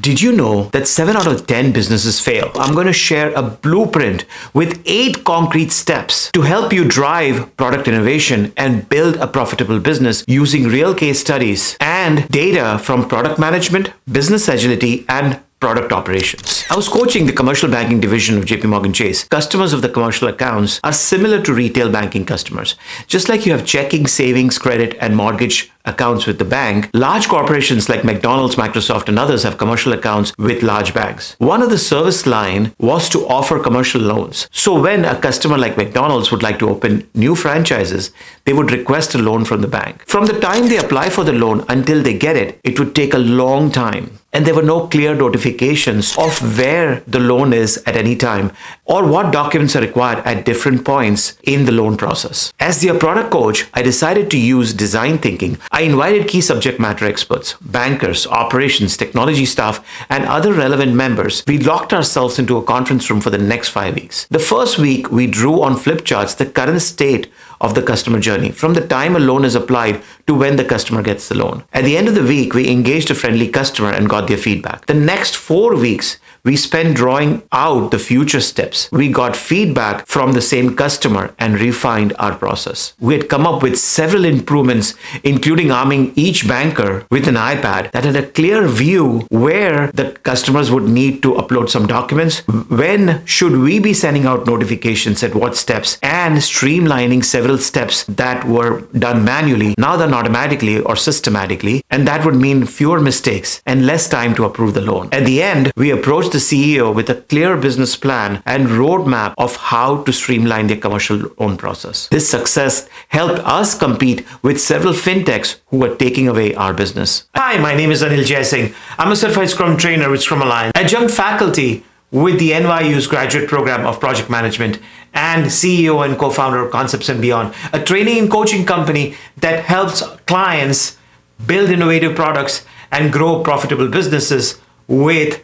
Did you know that 7 out of 10 businesses fail? I'm going to share a blueprint with 8 concrete steps to help you drive product innovation and build a profitable business using real case studies and data from product management, business agility, and product operations. I was coaching the commercial banking division of JP Morgan Chase. Customers of the commercial accounts are similar to retail banking customers. Just like you have checking, savings, credit, and mortgage accounts with the bank, large corporations like McDonald's, Microsoft, and others have commercial accounts with large banks. One of the service line was to offer commercial loans. So when a customer like McDonald's would like to open new franchises, they would request a loan from the bank. From the time they apply for the loan until they get it, it would take a long time and there were no clear notifications of where the loan is at any time or what documents are required at different points in the loan process. As their product coach, I decided to use design thinking. Invited key subject matter experts, bankers, operations, technology staff, and other relevant members. We locked ourselves into a conference room for the next five weeks. The first week, we drew on flip charts the current state of the customer journey from the time a loan is applied to when the customer gets the loan. At the end of the week, we engaged a friendly customer and got their feedback. The next four weeks, we spent drawing out the future steps. We got feedback from the same customer and refined our process. We had come up with several improvements, including arming each banker with an iPad that had a clear view where the customers would need to upload some documents, when should we be sending out notifications at what steps, and streamlining several steps that were done manually, now done automatically or systematically, and that would mean fewer mistakes and less time to approve the loan. At the end, we approached the CEO with a clear business plan and roadmap of how to streamline their commercial loan process. This success helped us compete with several fintechs who were taking away our business. Hi, my name is Anil Jaising. I'm a certified Scrum trainer with Scrum Alliance, adjunct faculty with the NYU's graduate program of project management and CEO and co-founder of Concepts and Beyond, a training and coaching company that helps clients build innovative products and grow profitable businesses with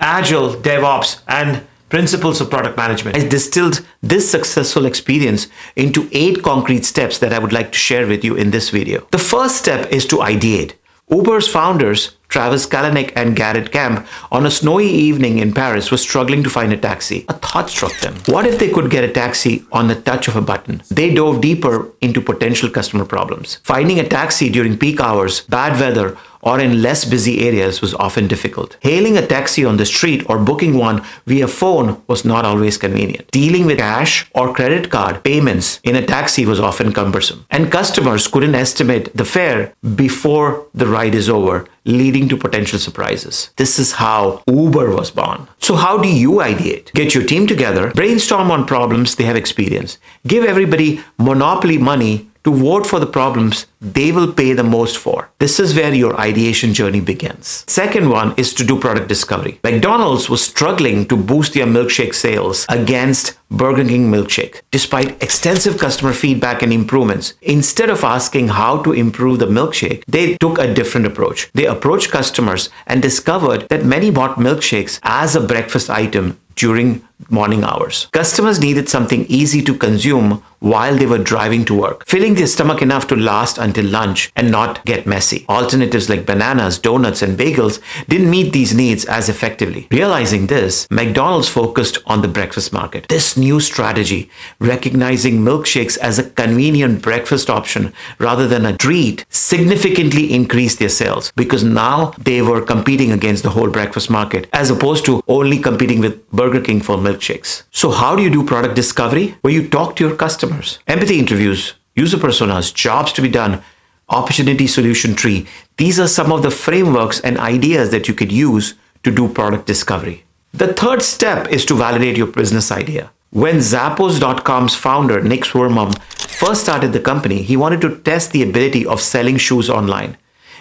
agile DevOps, and principles of product management. I distilled this successful experience into eight concrete steps that I would like to share with you in this video. The first step is to ideate. Uber's founders, Travis Kalanick and Garrett Camp, on a snowy evening in Paris were struggling to find a taxi. A thought struck them. What if they could get a taxi on the touch of a button? They dove deeper into potential customer problems. Finding a taxi during peak hours, bad weather, or in less busy areas was often difficult. Hailing a taxi on the street or booking one via phone was not always convenient. Dealing with cash or credit card payments in a taxi was often cumbersome. And customers couldn't estimate the fare before the ride is over, leading to potential surprises. This is how Uber was born. So how do you ideate? Get your team together, brainstorm on problems they have experienced, give everybody monopoly money to vote for the problems they will pay the most for. This is where your ideation journey begins. Second one is to do product discovery. McDonald's was struggling to boost their milkshake sales against Burger King milkshake. Despite extensive customer feedback and improvements, instead of asking how to improve the milkshake, they took a different approach. They approached customers and discovered that many bought milkshakes as a breakfast item during morning hours. Customers needed something easy to consume while they were driving to work, filling their stomach enough to last until lunch and not get messy. Alternatives like bananas, donuts, and bagels didn't meet these needs as effectively. Realizing this, McDonald's focused on the breakfast market. This new strategy, recognizing milkshakes as a convenient breakfast option rather than a treat, significantly increased their sales because now they were competing against the whole breakfast market as opposed to only competing with Burger King for milkshakes. So, how do you do product discovery? Where you talk to your customers, empathy interviews, user personas, jobs to be done, opportunity solution tree. These are some of the frameworks and ideas that you could use to do product discovery. The third step is to validate your business idea. When Zappos.com's founder, Nick Swinmurn, first started the company, he wanted to test the ability of selling shoes online.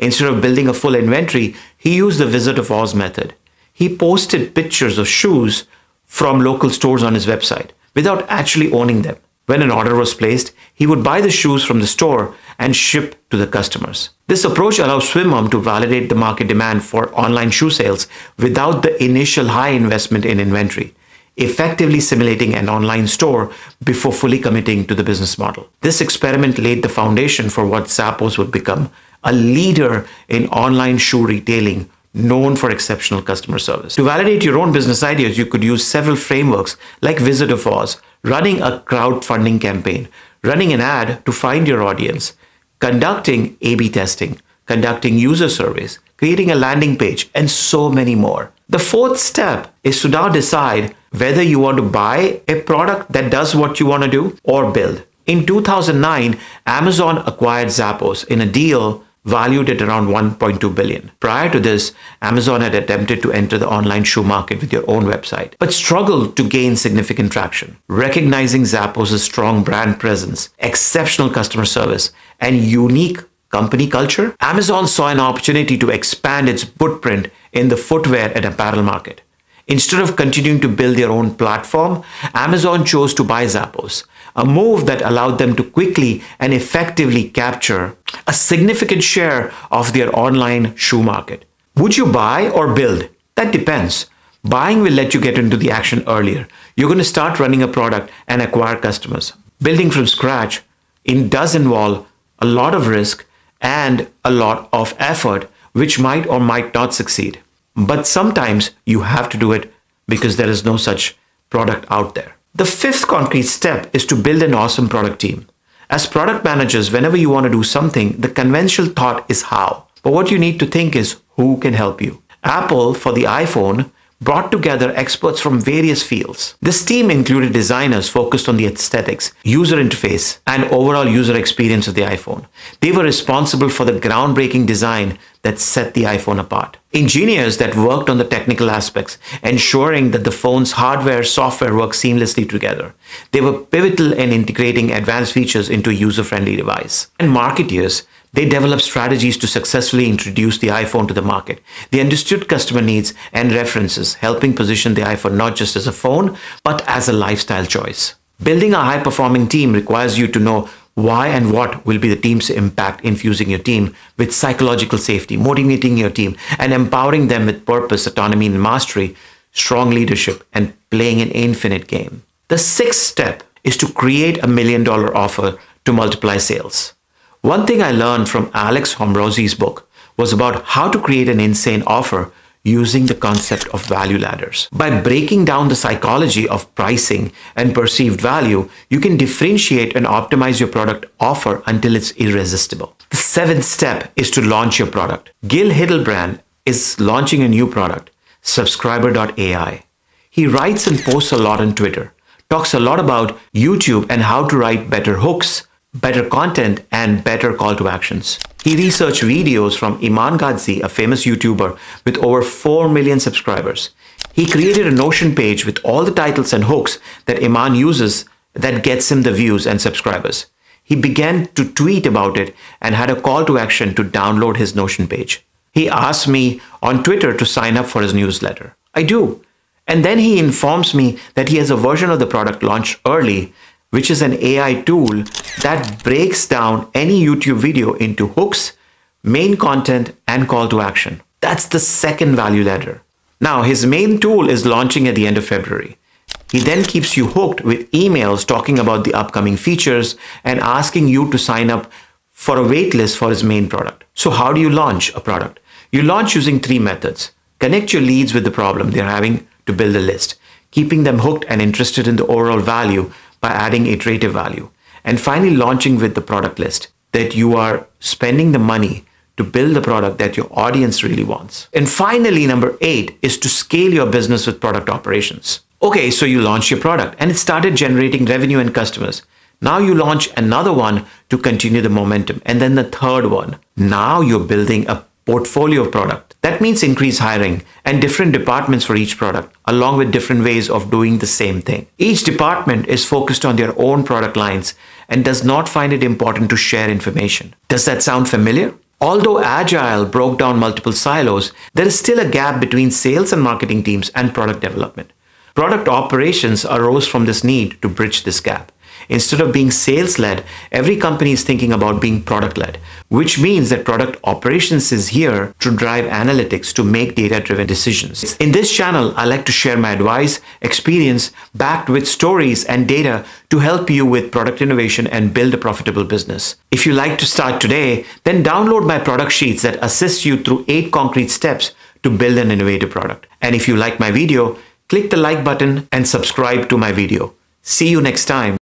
Instead of building a full inventory, he used the Wizard of Oz method. He posted pictures of shoes from local stores on his website without actually owning them. When an order was placed, he would buy the shoes from the store and ship to the customers. This approach allows Swinmurn to validate the market demand for online shoe sales without the initial high investment in inventory, effectively simulating an online store before fully committing to the business model. This experiment laid the foundation for what Zappos would become a leader in online shoe retailing known for exceptional customer service. To validate your own business ideas, you could use several frameworks like Wizard of Oz, running a crowdfunding campaign, running an ad to find your audience, conducting A B testing, conducting user surveys, creating a landing page, and so many more. The fourth step is to now decide whether you want to buy a product that does what you want to do or build. In 2009, Amazon acquired Zappos in a deal valued at around 1.2 billion. Prior to this, Amazon had attempted to enter the online shoe market with your own website, but struggled to gain significant traction. Recognizing Zappos' strong brand presence, exceptional customer service, and unique company culture, Amazon saw an opportunity to expand its footprint in the footwear and apparel market. Instead of continuing to build their own platform, Amazon chose to buy Zappos, a move that allowed them to quickly and effectively capture a significant share of their online shoe market. Would you buy or build? That depends. Buying will let you get into the action earlier. You're going to start running a product and acquire customers. Building from scratch it does involve a lot of risk and a lot of effort, which might or might not succeed. But sometimes you have to do it because there is no such product out there. The fifth concrete step is to build an awesome product team. As product managers, whenever you want to do something, the conventional thought is how. But what you need to think is who can help you. Apple, for the iPhone, brought together experts from various fields. This team included designers focused on the aesthetics, user interface, and overall user experience of the iPhone. They were responsible for the groundbreaking design that set the iPhone apart. Engineers that worked on the technical aspects, ensuring that the phone's hardware software work seamlessly together. They were pivotal in integrating advanced features into a user-friendly device. And marketeers they developed strategies to successfully introduce the iPhone to the market. They understood customer needs and references, helping position the iPhone not just as a phone, but as a lifestyle choice. Building a high performing team requires you to know why and what will be the team's impact infusing your team with psychological safety, motivating your team, and empowering them with purpose, autonomy, and mastery, strong leadership, and playing an infinite game. The sixth step is to create a million dollar offer to multiply sales. One thing I learned from Alex Hormozi's book was about how to create an insane offer using the concept of value ladders. By breaking down the psychology of pricing and perceived value, you can differentiate and optimize your product offer until it's irresistible. The seventh step is to launch your product. Gil Hildebrand is launching a new product, Subscribr.ai. He writes and posts a lot on Twitter, talks a lot about YouTube and how to write better hooks better content, and better call to actions. He researched videos from Iman Gadzhi, a famous YouTuber with over 4 million subscribers. He created a Notion page with all the titles and hooks that Iman uses that gets him the views and subscribers. He began to tweet about it and had a call to action to download his Notion page. He asked me on Twitter to sign up for his newsletter. I do. And then he informs me that he has a version of the product launched early which is an AI tool that breaks down any YouTube video into hooks, main content, and call to action. That's the second value ladder. Now, his main tool is launching at the end of February. He then keeps you hooked with emails talking about the upcoming features and asking you to sign up for a waitlist for his main product. So, how do you launch a product? You launch using three methods. Connect your leads with the problem they're having to build a list, keeping them hooked and interested in the overall value by adding iterative value. And finally, launching with the product list that you are spending the money to build the product that your audience really wants. And finally, number eight is to scale your business with product operations. Okay, so you launch your product and it started generating revenue and customers. Now you launch another one to continue the momentum. And then the third one. Now you're building a portfolio of product. That means increase hiring and different departments for each product, along with different ways of doing the same thing. Each department is focused on their own product lines and does not find it important to share information. Does that sound familiar? Although Agile broke down multiple silos, there is still a gap between sales and marketing teams and product development. Product operations arose from this need to bridge this gap. Instead of being sales led, every company is thinking about being product led, which means that product operations is here to drive analytics to make data driven decisions. In this channel, I like to share my advice, experience backed with stories and data to help you with product innovation and build a profitable business. If you like to start today, then download my product sheets that assist you through eight concrete steps to to build an innovative product. And if you like my video, click the like button and subscribe to my video. See you next time.